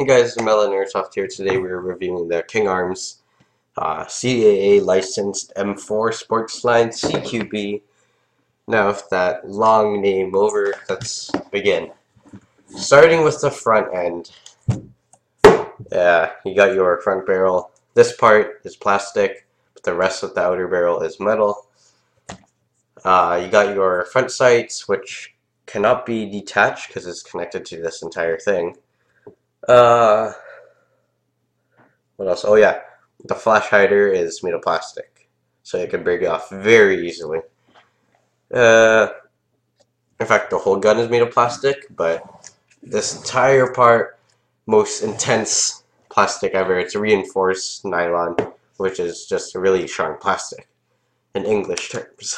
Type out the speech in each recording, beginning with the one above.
Hey guys, Melon Airsoft here. Today we're reviewing the King Arms uh, CAA licensed M4 Sportsline CQB. Now, with that long name over, let's begin. Starting with the front end. Yeah, you got your front barrel. This part is plastic, but the rest of the outer barrel is metal. Uh, you got your front sights, which cannot be detached because it's connected to this entire thing. Uh, what else? Oh yeah, the flash hider is made of plastic, so it can break off very easily. Uh, in fact, the whole gun is made of plastic, but this entire part, most intense plastic ever. It's reinforced nylon, which is just a really strong plastic in English terms.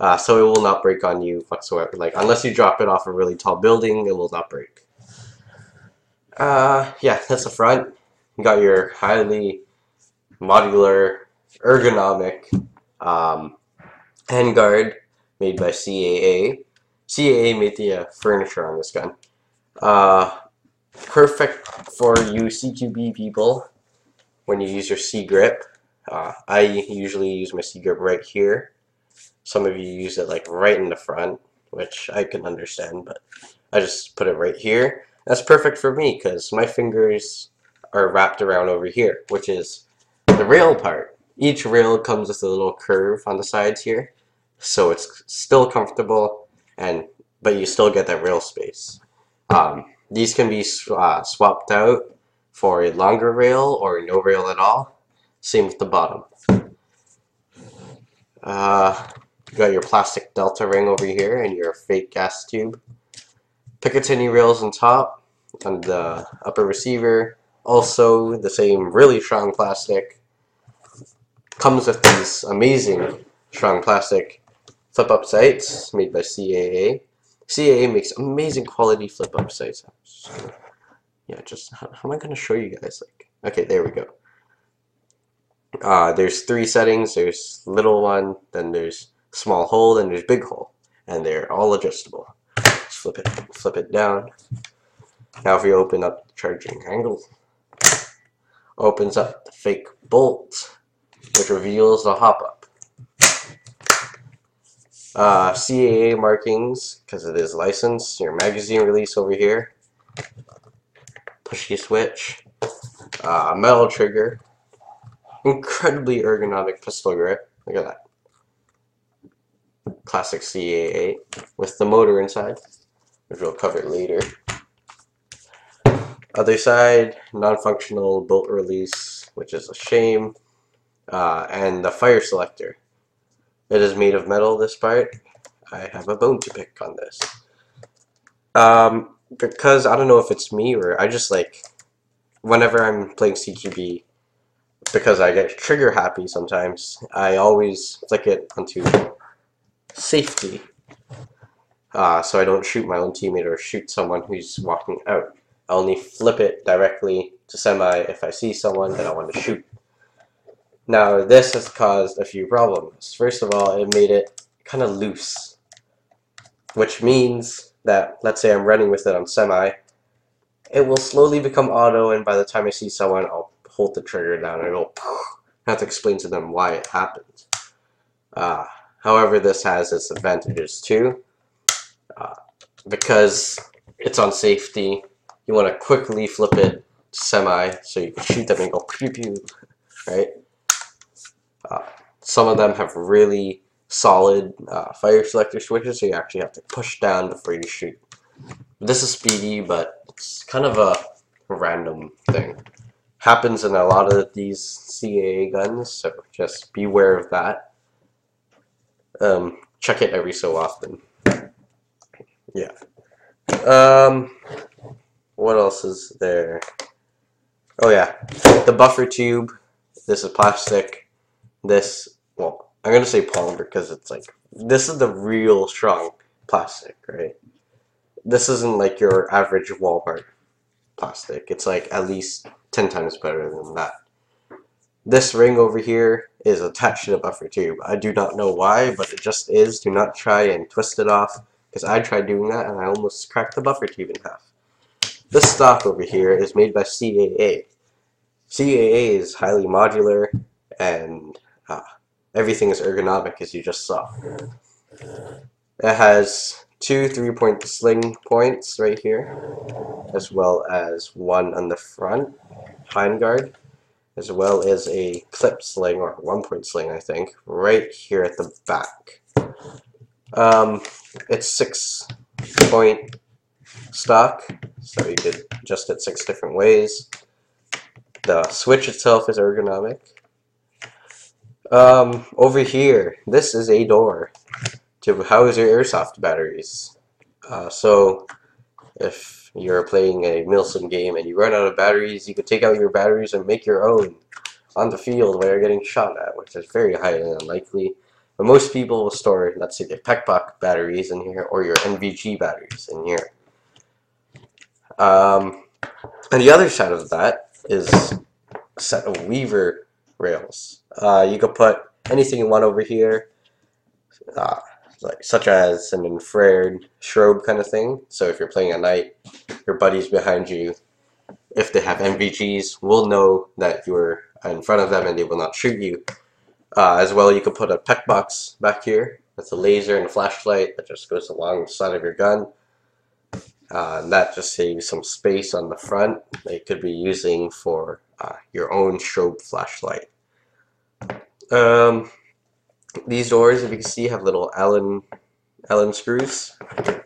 Uh, so it will not break on you whatsoever. Like, unless you drop it off a really tall building, it will not break. Uh, yeah, that's the front. You got your highly modular, ergonomic um, handguard made by CAA. CAA made the uh, furniture on this gun. Uh, perfect for you CQB people when you use your C grip. Uh, I usually use my C grip right here. Some of you use it like right in the front, which I can understand, but I just put it right here. That's perfect for me because my fingers are wrapped around over here, which is the rail part. Each rail comes with a little curve on the sides here, so it's still comfortable, and but you still get that rail space. Um, these can be uh, swapped out for a longer rail or no rail at all. Same with the bottom. Uh, you got your plastic delta ring over here and your fake gas tube. Picatinny rails on top on the upper receiver. Also the same really strong plastic. Comes with these amazing strong plastic flip-up sights made by CAA. CAA makes amazing quality flip-up sights. Yeah, just how, how am I going to show you guys? Like, okay, there we go. Uh, there's three settings. There's little one, then there's small hole, then there's big hole, and they're all adjustable. Flip it, flip it down. Now if you open up the charging handle, opens up the fake bolt, which reveals the hop-up. Uh, CAA markings, because it is licensed, your magazine release over here, pushy switch, uh, metal trigger, incredibly ergonomic pistol grip, look at that. Classic CAA with the motor inside, which we'll cover later. Other side, non-functional bolt release, which is a shame, uh, and the fire selector. It is made of metal, this part. I have a bone to pick on this. Um, because I don't know if it's me or I just like, whenever I'm playing CQB, because I get trigger happy sometimes, I always flick it onto safety. Uh, so I don't shoot my own teammate or shoot someone who's walking out. I only flip it directly to semi if I see someone that I want to shoot. Now this has caused a few problems. First of all, it made it kind of loose, which means that let's say I'm running with it on semi, it will slowly become auto and by the time I see someone, I'll hold the trigger down and it'll have to explain to them why it happens. Uh, However, this has its advantages too. Because it's on safety, you want to quickly flip it semi so you can shoot them and go pew pew, right? Uh, some of them have really solid uh, fire selector switches, so you actually have to push down before you shoot. This is speedy, but it's kind of a random thing. Happens in a lot of these CAA guns, so just beware of that um, check it every so often. Yeah. Um, what else is there? Oh yeah, the buffer tube. This is plastic. This, well, I'm gonna say polymer because it's like this is the real strong plastic, right? This isn't like your average Walmart plastic. It's like at least ten times better than that. This ring over here is attached to the buffer tube. I do not know why, but it just is. Do not try and twist it off, because I tried doing that and I almost cracked the buffer tube in half. This stock over here is made by CAA. CAA is highly modular and uh, everything is ergonomic as you just saw. It has two three-point sling points right here, as well as one on the front, handguard, as well as a clip sling, or one-point sling, I think, right here at the back. Um, it's six-point stock, so you could adjust it six different ways. The switch itself is ergonomic. Um, over here, this is a door to house your airsoft batteries. Uh, so, if you're playing a Milsim game and you run out of batteries, you could take out your batteries and make your own on the field where you're getting shot at, which is very highly unlikely. But most people will store, let's say, their PEQ box batteries in here or your NVG batteries in here. Um, and the other side of that is a set of Weaver rails. Uh, you could put anything you want over here, uh, like such as an infrared strobe kind of thing. So if you're playing at night, your buddies behind you, if they have NVGs, will know that you're in front of them and they will not shoot you. Uh, as well, you could put a PEQ box back here with a laser and a flashlight that just goes along the side of your gun. Uh, and that just saves some space on the front that you could be using for uh, your own strobe flashlight. Um, these doors, if you can see, have little Allen Allen screws.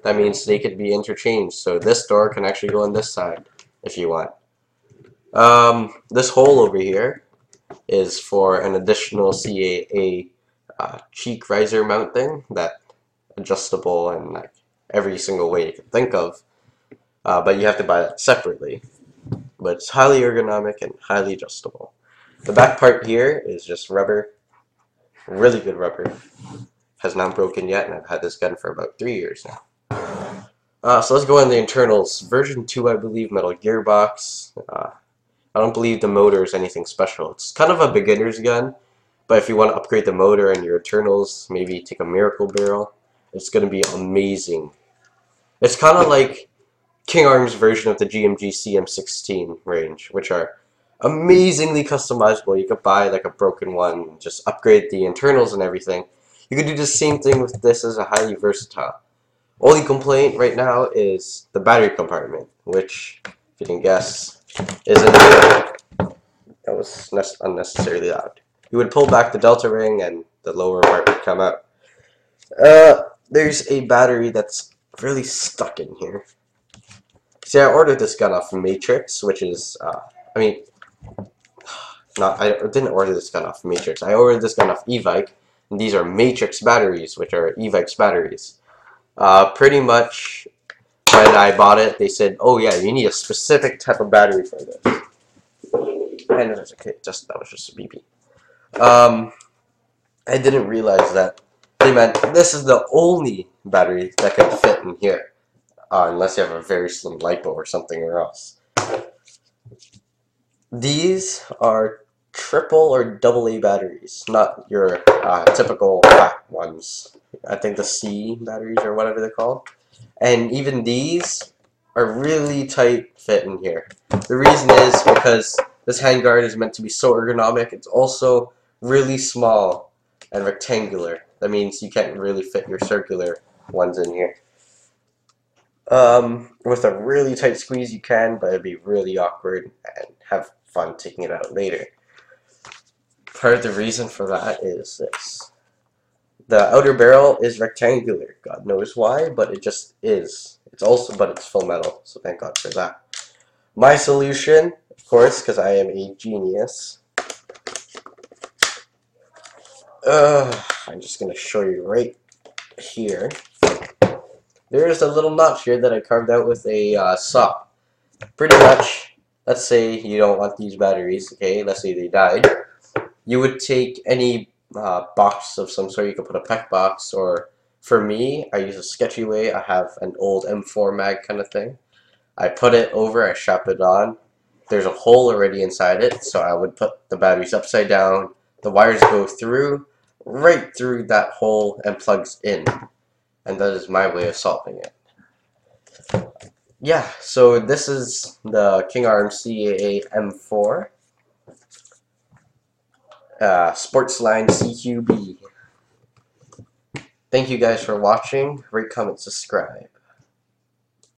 That means they could be interchanged. So this door can actually go on this side if you want. Um, this hole over here is for an additional CAA uh, cheek riser mount thing that adjustable and like every single way you can think of. Uh, but you have to buy that separately. But it's highly ergonomic and highly adjustable. The back part here is just rubber really good rubber. Has not broken yet, and I've had this gun for about three years now. Uh, so let's go on the internals. Version 2, I believe, metal gearbox. Uh, I don't believe the motor is anything special. It's kind of a beginner's gun, but if you want to upgrade the motor and your internals, maybe take a Miracle Barrel, it's going to be amazing. It's kind of like King Arms version of the G&G CM16 range, which are amazingly customizable. You could buy like a broken one, just upgrade the internals and everything. You could do the same thing with this as a highly versatile. Only complaint right now is the battery compartment, which, if you can guess, is in here. That was unnecessarily loud. You would pull back the delta ring and the lower part would come out. Uh, there's a battery that's really stuck in here. See, I ordered this gun off Matrix, which is, uh, I mean, not I didn't order this gun off Matrix. I ordered this gun off Evike, and these are Matrix batteries, which are Evike's batteries. Uh, pretty much when I bought it, they said, "Oh yeah, you need a specific type of battery for this." And it was okay. Just that was just a BB. Um, I didn't realize that they meant this is the only battery that could fit in here, uh, unless you have a very slim lipo or something or else. These are triple or double A batteries, not your uh, typical fat ones. I think the C batteries or whatever they're called. And even these are really tight fit in here. The reason is because this handguard is meant to be so ergonomic. It's also really small and rectangular. That means you can't really fit your circular ones in here. Um, with a really tight squeeze you can, but it'd be really awkward and have fun taking it out later. Part of the reason for that is this. The outer barrel is rectangular. God knows why, but it just is. It's also, but it's full metal, so thank God for that. My solution, of course, because I am a genius. Uh, I'm just going to show you right here. There's a little notch here that I carved out with a uh, saw. Pretty much let's say you don't want these batteries, okay, let's say they died, you would take any uh, box of some sort, you could put a PEQ box, or for me, I use a sketchy way, I have an old M4 mag kind of thing. I put it over, I strap it on, there's a hole already inside it, so I would put the batteries upside down, the wires go through, right through that hole and plugs in. And that is my way of solving it. yeah, so this is the King Arm CAA M4 uh, Sportsline CQB. Thank you guys for watching. Rate, comment, subscribe.